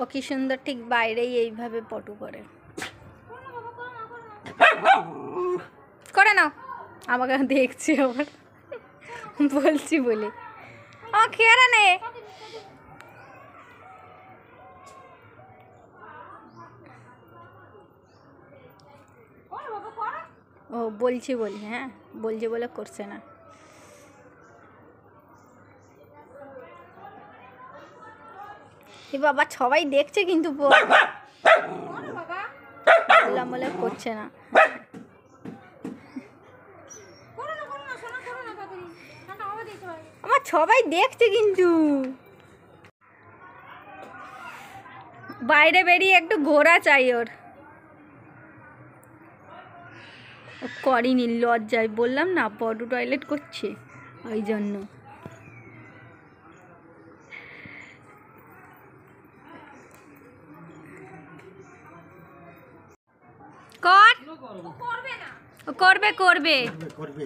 ও কি সুন্দর ঠিক বাইরেই এইভাবে পটু করে। করে নাও। আমাকে দেখছি আবার। বলছি বলে। ও খেয়ারা নে। ও, বলছি বলি হ্যাঁ? বলছি বলে করছে না। এ বাবা সবাই দেখছে কিন্তু বললাম বলে করছে না। আমার সবাই দেখছে কিন্তু। বাইরে বেরিয়ে একটু ঘোরা চাই ওর। করিনি লজ্জায়। বললাম না পটু টয়লেট করছে। ওই জন্য। কর। করবে করবে। করবে করবে।